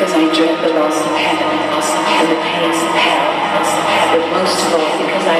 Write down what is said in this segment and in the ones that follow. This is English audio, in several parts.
because I dread the loss of heaven and the pains of hell. But most of all because I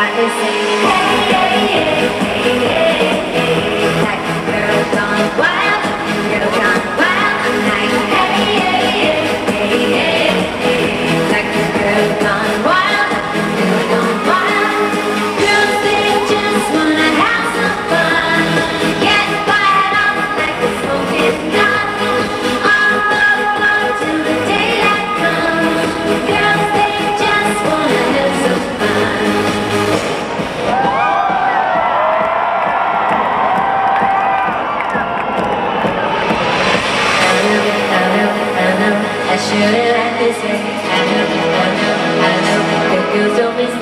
got this singing. Hey, yeah, yeah, yeah. this I know, I know, I know That girls always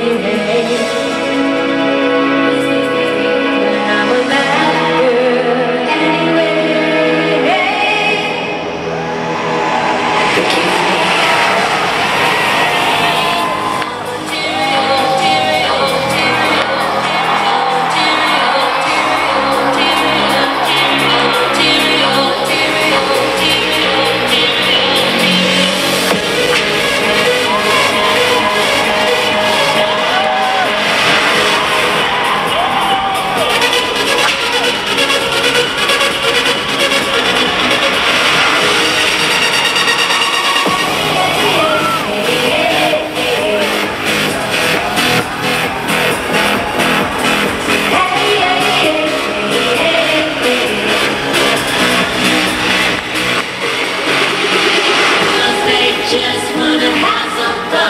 just wanna have some fun.